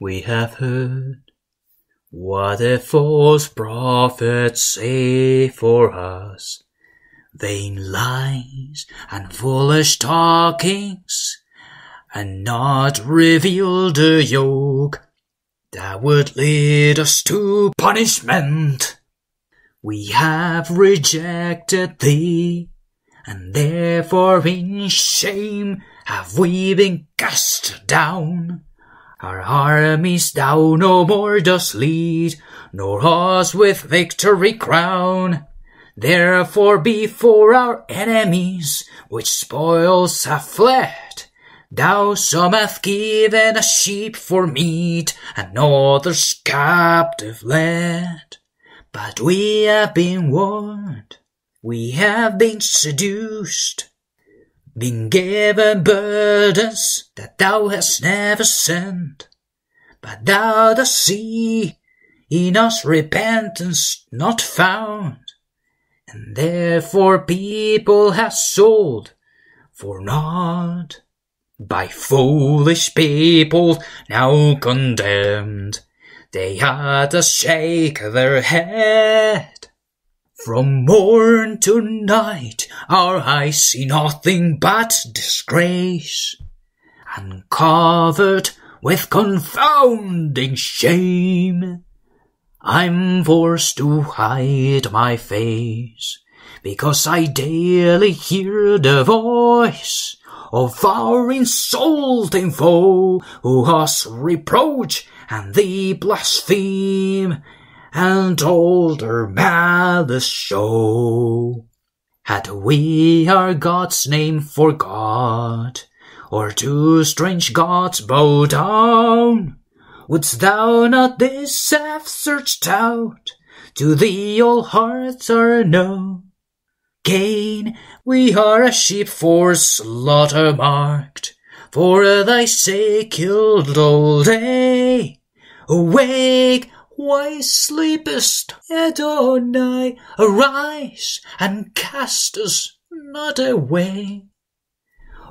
we have heard what the false prophets say for us. Vain lies and foolish talkings, and not reveal the yoke that would lead us to punishment. We have rejected thee, and therefore in shame have we been cast down. Our armies thou no more dost lead, nor us with victory crown. Therefore before our enemies, which spoils have fled, thou some hath given a sheep for meat, and others captive led. But we have been warned, we have been seduced, been given burdens that thou hast never sent. But thou dost see in us repentance not found, and therefore people have sold for naught. By foolish people now condemned, they had to shake their head. From morn to night our eyes see nothing but disgrace, and covered with confounding shame. I'm forced to hide my face, because I daily hear the voice of our insulting foe, who us reproach and thee blaspheme, and their malice show. Had we our God's name forgot, or to strange gods bow down, wouldst thou not this have searched out? To thee all hearts are known. Gain, we are a sheep for slaughter marked, for thy sake killed all day. Awake, why sleepest, Adonai? Arise and cast us not away.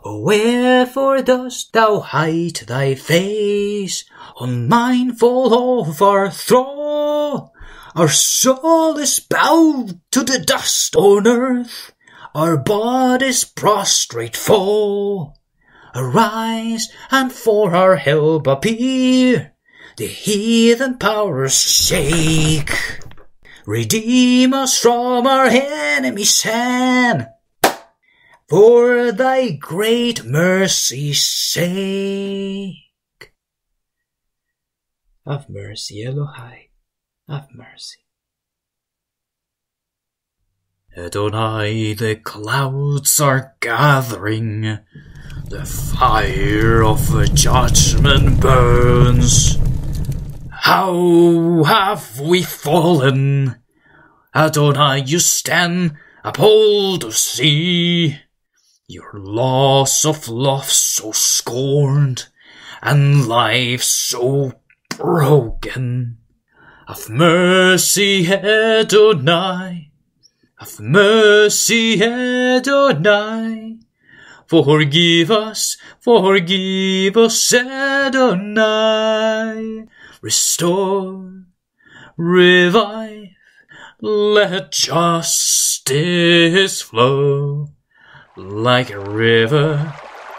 Wherefore dost thou hide thy face, unmindful of our thrall? Our soul is bowed to the dust on earth, our bodies prostrate fall. Arise and for our help appear the heathen powers shake. Redeem us from our enemy's hand, for thy great mercy's sake. Have mercy, Elohai, have mercy. Adonai, the clouds are gathering, the fire of judgment burns. How have we fallen? Adonai, you stand uphold to see Your loss of love so scorned, and life so broken. Have mercy, Adonai. Have mercy, Adonai. Forgive us, forgive us, Adonai restore, revive, let justice flow like a river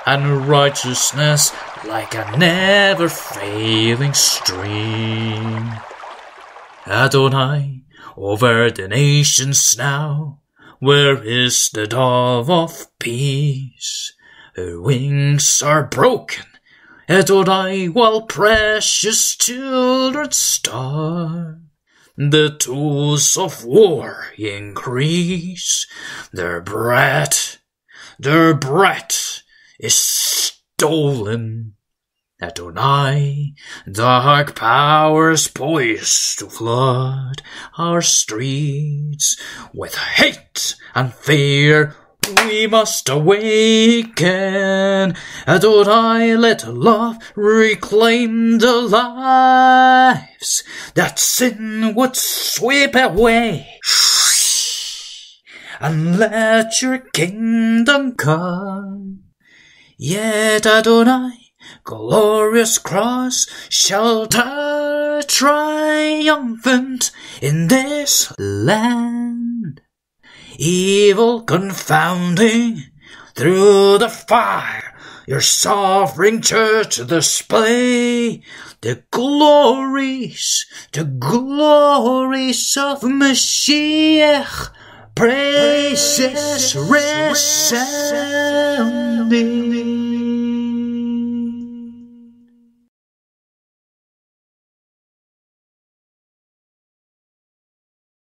and righteousness like a never failing stream. Adonai, over the nations now, where is the dove of peace? Her wings are broken Adonai, while precious children starve. The tools of war increase. Their bread, their bread is stolen. Adonai, dark powers poised to flood our streets with hate and fear we must awaken. Adonai, let love reclaim the lives that sin would sweep away. And let your kingdom come. Yet Adonai, glorious cross, shelter triumphant in this land. Evil confounding through the fire, your sovereign church display the glories, the glories of Mashiach. Praises resounding.